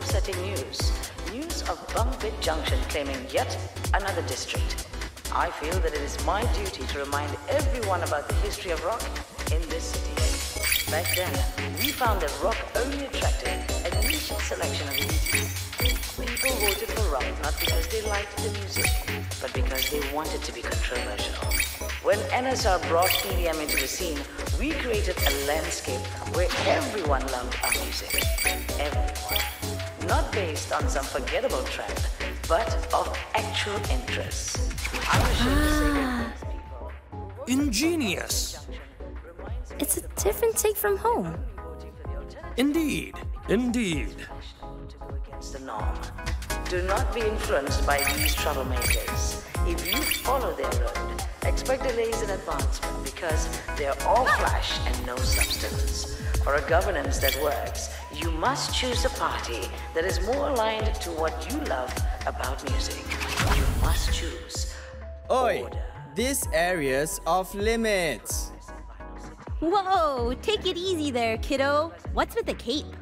upsetting news. News of Bunk Bed Junction claiming yet another district. I feel that it is my duty to remind everyone about the history of rock in this city. Back then, we found that rock only attracted a niche selection of elitists. People voted for rock not because they liked the music, but because they wanted to be controversial. When NSR brought EDM into the scene, we created a landscape where everyone loved our music. Everyone. Not based on some forgettable trend, but of actual interest. I'm ashamed ah. to say that these people who voted Ingenious. It's a different take from home. voting for the alternative Indeed. Indeed. to go against the norm. Do not be influenced by these troublemakers. Expect delays in advancement because they're all flash and no substance. For a governance that works, you must choose a party that is more aligned to what you love about music. You must choose. Oi, Order. this area's off limits. Whoa, take it easy there, kiddo. What's with the cape?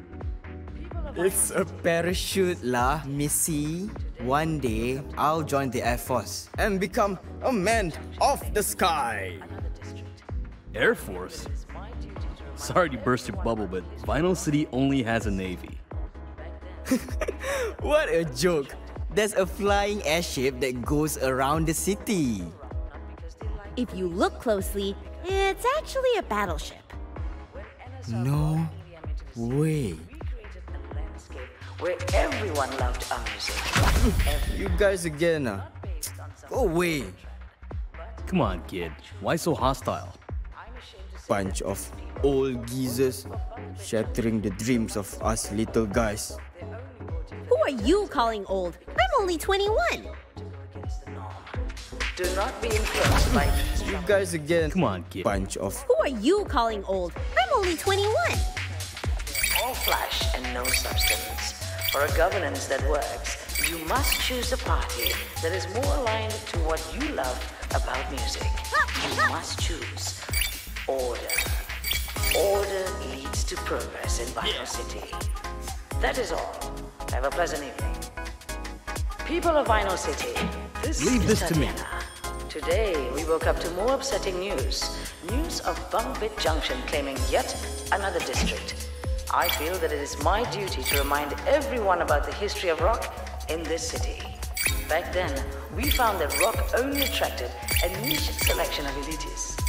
It's a parachute lah, Missy. One day, I'll join the Air Force and become a man of the sky. Air Force? Sorry to burst your bubble, but Vinyl City only has a navy. What a joke. There's a flying airship that goes around the city. If you look closely, it's actually a battleship. No way. Where everyone loved our music. You guys again. Go away. Come on, kid. Why so hostile? Bunch of old geezers shattering the dreams of us little guys. Who are you calling old? I'm only 21. Do not be influenced by these You guys again. Come on, kid. Bunch of Who are you calling old? I'm only 21. all flash and no substance. For a governance that works, you must choose a party that is more aligned to what you love about music. You must choose order. Order leads to progress in Vinyl City. That is all. Have a pleasant evening. People of Vinyl City, this Leave is this to me. Tatiana. Today, we woke up to more upsetting news. News of Bunk Bed Junction claiming yet another district. I feel that it is my duty to remind everyone about the history of rock in this city. Back then, we found that rock only attracted a niche selection of elitists.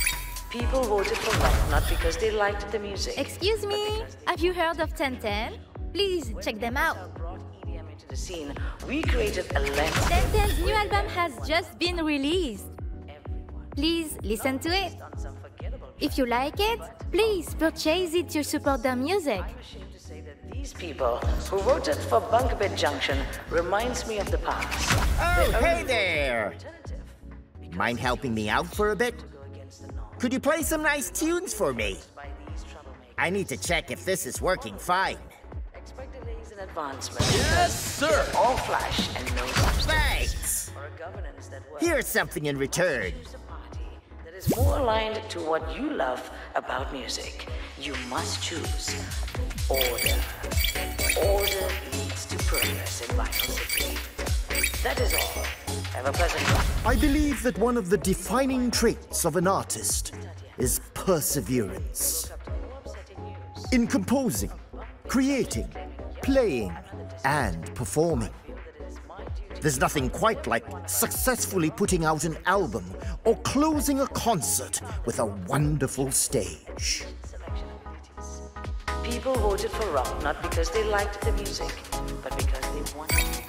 People voted for rock not because they liked the music. Excuse me, have you heard of 1010? Please check them out. brought EDM into the scene, we created a 1010's new album has just been released. Please listen to it. On some forgettable If you like it, please purchase it to support their music. I'm ashamed to say that these people who voted for Bunk Bed Junction reminds me of the past. Oh, hey there! Mind helping me out for a bit? Could you play some nice tunes for me? By these troublemakers. I need to check if this is working fine. Expect delays in advancement. Yes, sir. All flash and no substance. Thanks! For a governance that works. Here's something in return. Is more aligned to what you love about music. You must choose order. Order leads to progress in Vinyl City. That is all. Have a pleasant night. I believe that one of the defining traits of an artist is perseverance. In composing, creating, playing, and performing. There's nothing quite like successfully putting out an album or closing a concert with a wonderful stage. People voted for rock not because they liked the music, but because they wanted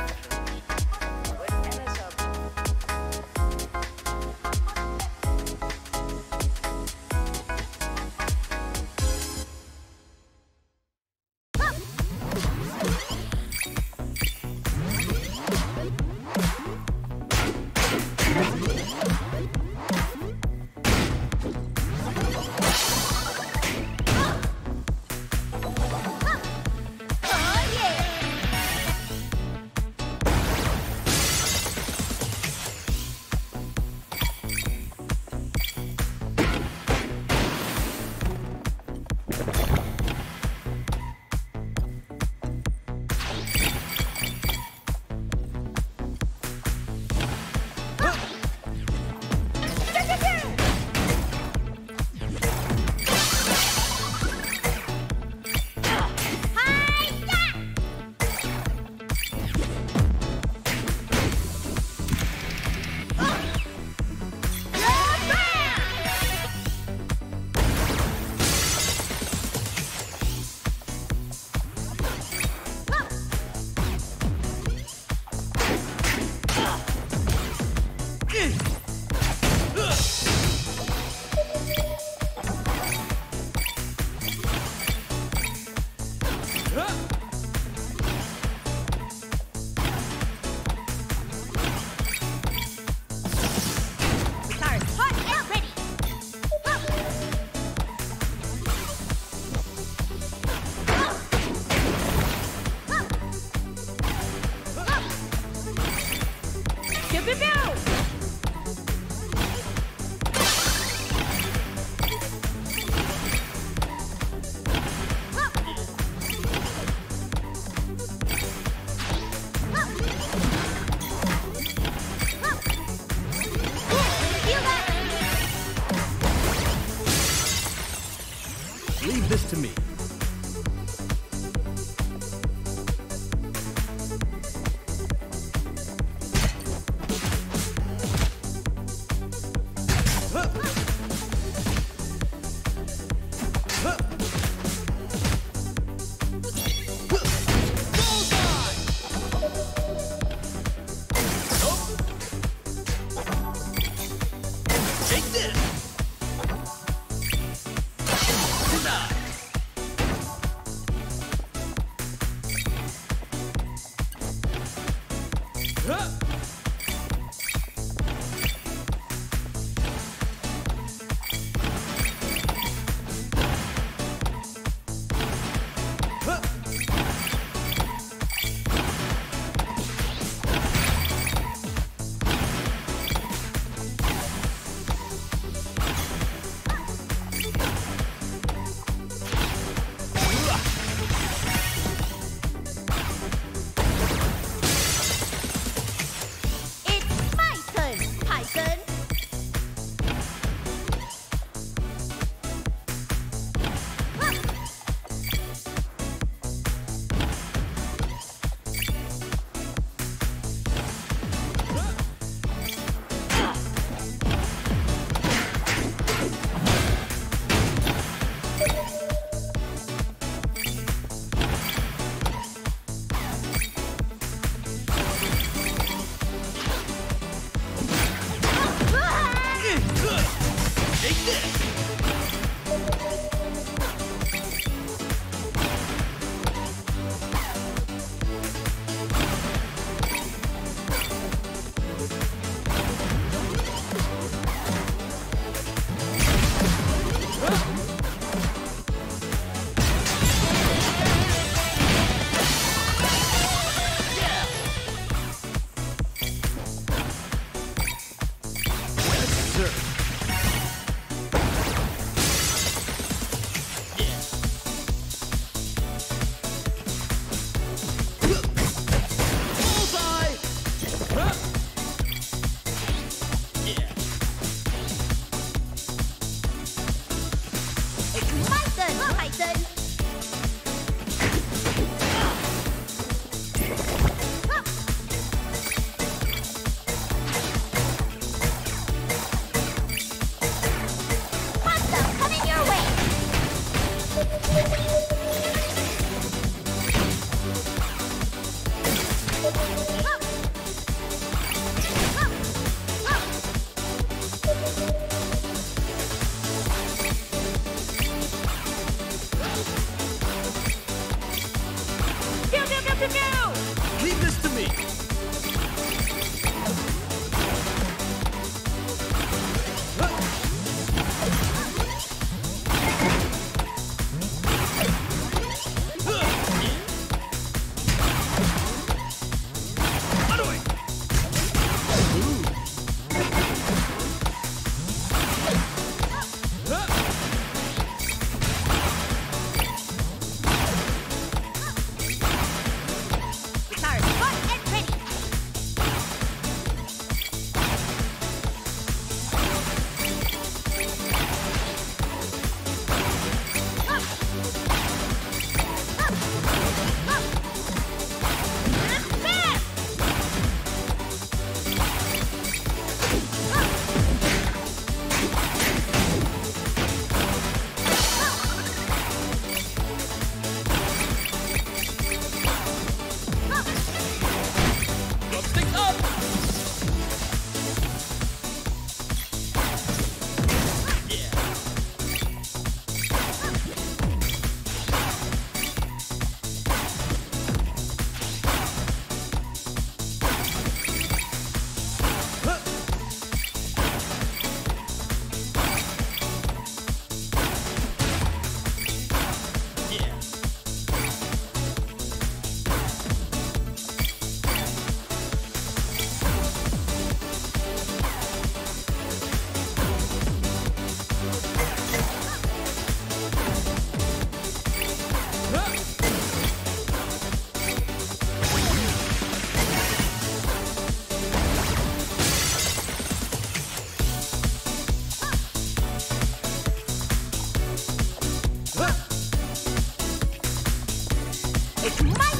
It's my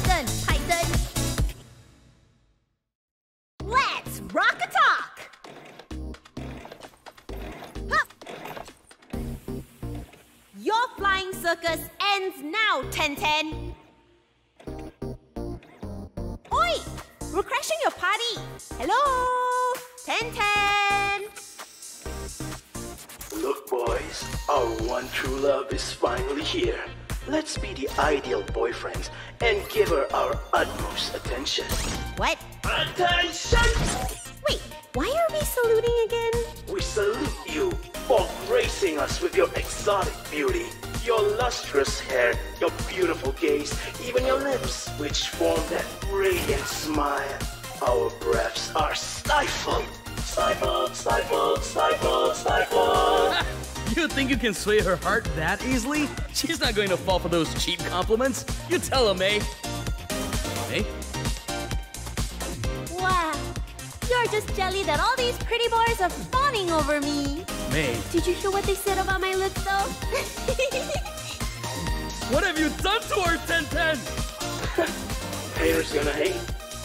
Python! Let's rock a talk! Your flying circus ends now, Tenten! Beauty, your lustrous hair, your beautiful gaze, even your lips, which form that radiant smile. Our breaths are stifled. Stifled, stifled, stifled, stifled. You think you can sway her heart that easily? She's not going to fall for those cheap compliments. You tell her, May. May? Wow, you're just jelly that all these pretty boys are fawning over me. May, Did you hear what they said about my lips, though? what have you done to her, Ten Ten? Haters gonna hate.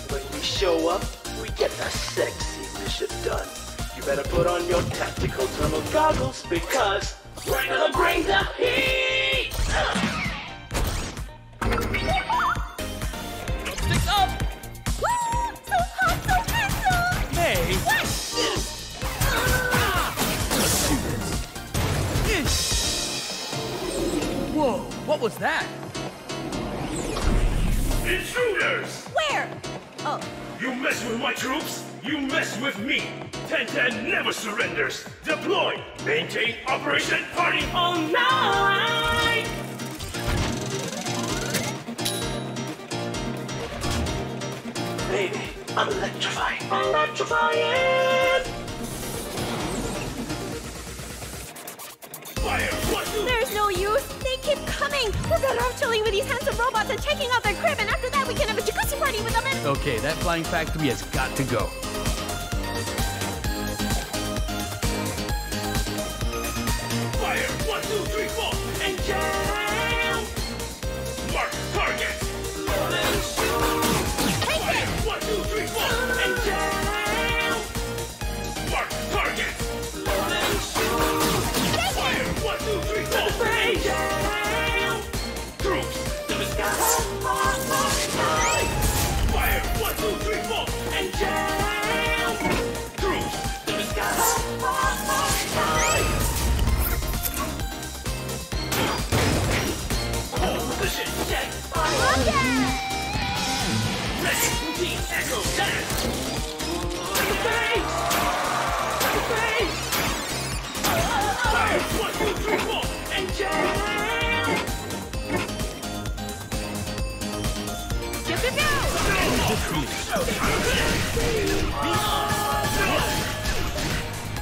When we show up, we get the sexy mission done. You better put on your tactical thermal goggles because we're gonna bring the heat! Troops, you mess with me. 1010 never surrenders. Deploy. Maintain Operation Party All Night. Baby, I'm electrifying. Electrifying! Fire! There's no use. They keep coming. We're better off chilling with these handsome robots and checking out their crib, and after that we can have a party with and... Okay, that flying factory has got to go.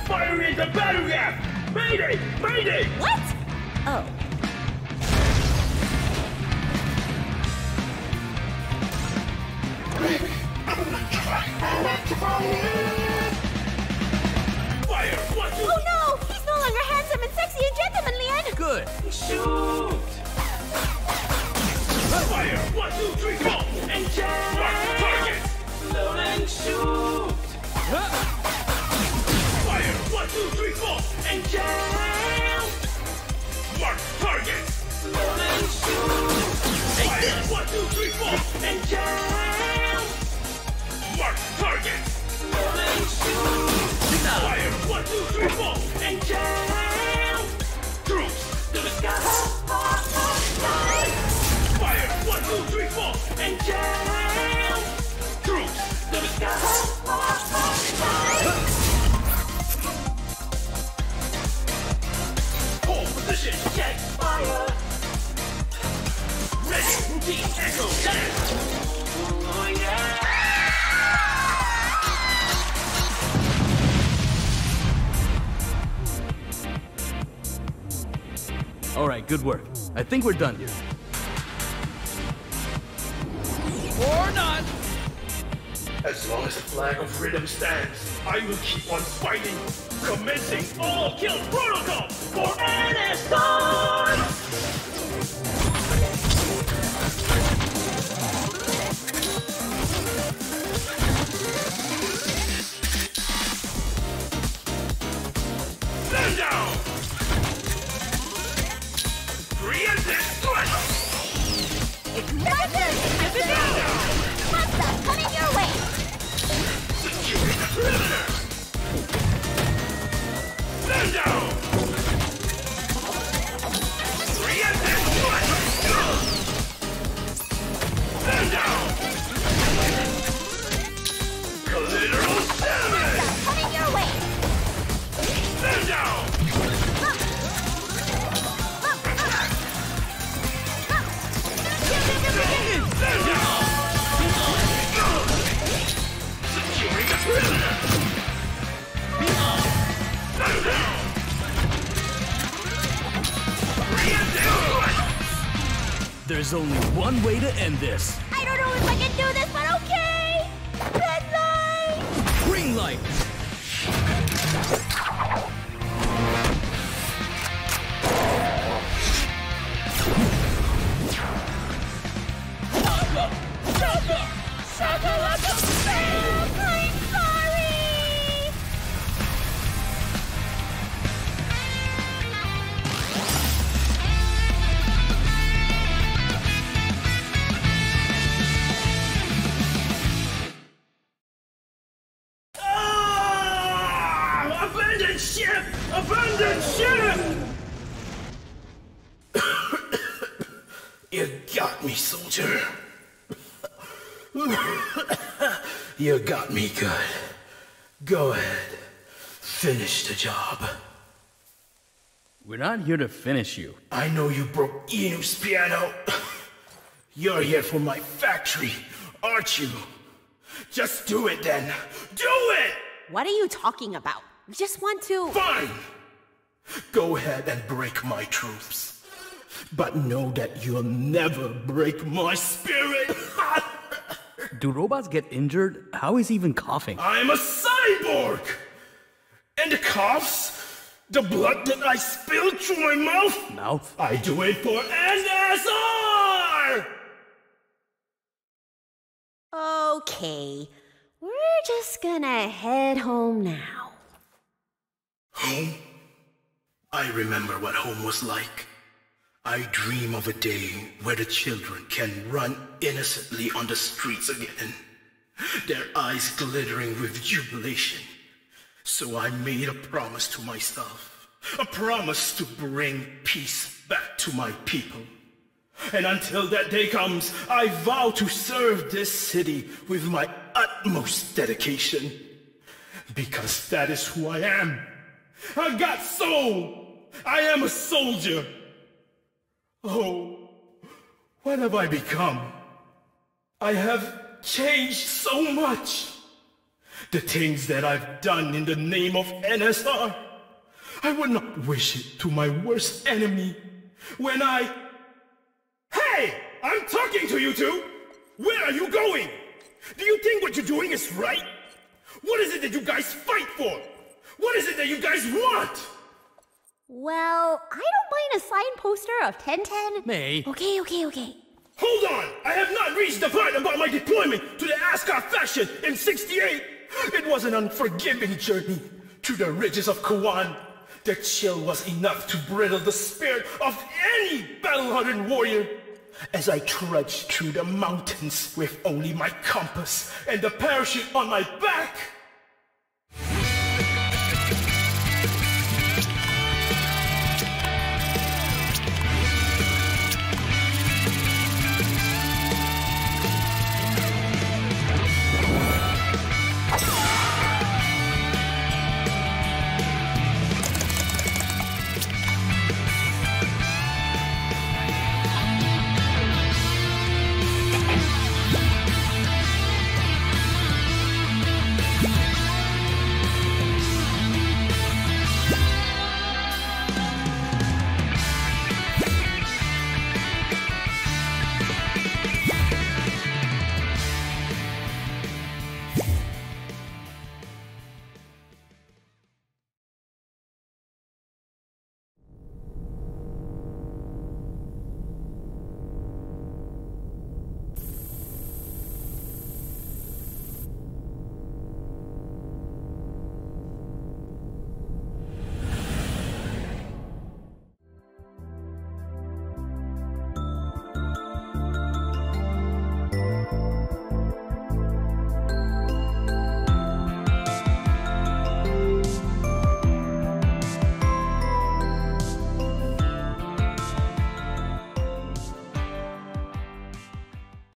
Fire in the battery gap! Mayday! Mayday! What? Oh. Oh no! He's no longer handsome and sexy and gentlemanly and... Good. shoot! Fire! One, two, three, four, and jam! Mark target! Load and shoot! Fire! One, two, three, four, and jam! Mark target! Load and shoot! Fire! One, two, three, four, and jam! Target! Fire! One, two, three, four, and jam! Troops the sky! Fire! One, two, three, four, check, fire! Ready, routine, echo, dance! Oh yeah! All right, good work. I think we're done here. Or not. As long as the flag of freedom stands, I will keep on fighting, commencing all kill protocol for Aniston! Stand Criminal! There's only one way to end this. I don't know if I can do this, but okay! Red light! Green light. Got me, soldier. you got me good. Go ahead. Finish the job. We're not here to finish you. I know you broke Yinu's piano. You're here for my factory, aren't you? Just do it then. Do it! What are you talking about? We just want to. Fine! Go ahead and break my troops. But know that you'll never break my spirit! Do robots get injured? How is he even coughing? I'm a cyborg! And the coughs? The blood that I spilled through my mouth? Mouth? I do it for NSR! Okay. We're just gonna head home now. Home? I remember what home was like. I dream of a day where the children can run innocently on the streets again, their eyes glittering with jubilation. So I made a promise to myself, a promise to bring peace back to my people. And until that day comes, I vow to serve this city with my utmost dedication. Because that is who I am. I got soul. I am a soldier. Oh, what have I become? I have changed so much. The things that I've done in the name of NSR, I would not wish it to my worst enemy. When I... Hey! I'm talking to you two! Where are you going? Do you think what you're doing is right? What is it that you guys fight for? What is it that you guys want? Well, I don't mind a sign poster of 1010. May. Okay, okay, okay. Hold on! I have not reached the part about my deployment to the Ascot faction in 68! It was an unforgiving journey to the ridges of Kawan. The chill was enough to brittle the spirit of any battle-hardened warrior. As I trudged through the mountains with only my compass and the parachute on my back,